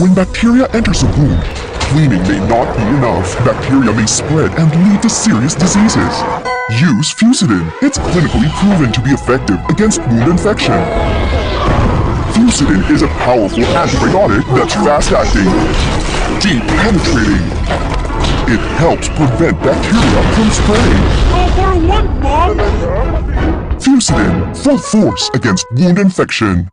When bacteria enters a wound, cleaning may not be enough. Bacteria may spread and lead to serious diseases. Use Fucidin. It's clinically proven to be effective against wound infection. Fucidin is a powerful antibiotic that's fast-acting, deep penetrating. It helps prevent bacteria from spreading. Oh, for one, Mom! Fucidin, full force against wound infection.